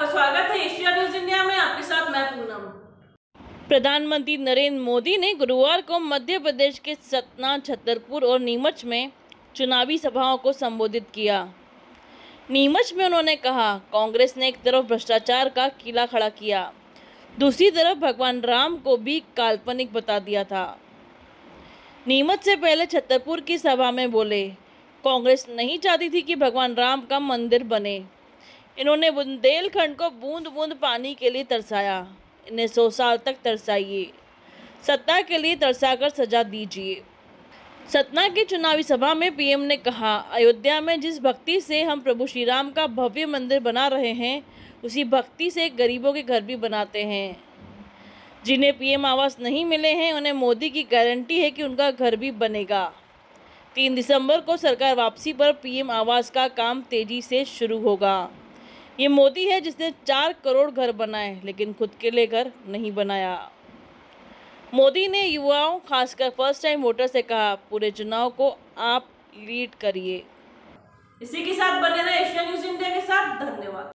है प्रधानमंत्री नरेंद्र मोदी ने गुरुवार को मध्य प्रदेश के सतना, छतरपुर और नीमच में चुनावी सभाओं को संबोधित किया। नीमच में उन्होंने कहा, कांग्रेस ने एक तरफ़ भ्रष्टाचार का किला खड़ा किया, दूसरी तरफ़ भगवान राम को भी काल्पनिक बता दिया था। नीमच से पहले छतरपुर की सभा में बोले, कांग्रेस नहीं चाहती थी कि भगवान राम का मंदिर बने। इन्होंने बुंदेलखंड को बूंद बूंद पानी के लिए तरसाया। इन्हें सौ साल तक तरसाइए। सत्ता के लिए तरसाकर सजा दीजिए। सतना की चुनावी सभा में पीएम ने कहा, अयोध्या में जिस भक्ति से हम प्रभु श्री राम का भव्य मंदिर बना रहे हैं, उसी भक्ति से गरीबों के घर भी बनाते हैं। जिन्हें पीएम आवास नहीं मिले हैं, उन्हें मोदी की गारंटी है कि उनका घर भी बनेगा। तीन दिसंबर को सरकार वापसी पर पीएम आवास का काम तेज़ी से शुरू होगा। ये मोदी है जिसने चार करोड़ घर बनाए, लेकिन खुद के लिए घर नहीं बनाया। मोदी ने युवाओं, खासकर फ़र्स्ट टाइम वोटर से कहा, पूरे चुनाव को आप लीड करिए। इसी के साथ बने रहे एशिया न्यूज़ इंडिया के साथ, धन्यवाद।